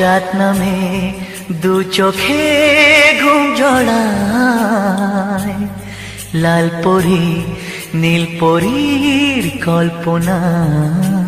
রাত নামে দু চোখে ঘুম জড়ায়। লাল পরি নীল পরীর কল্পনা।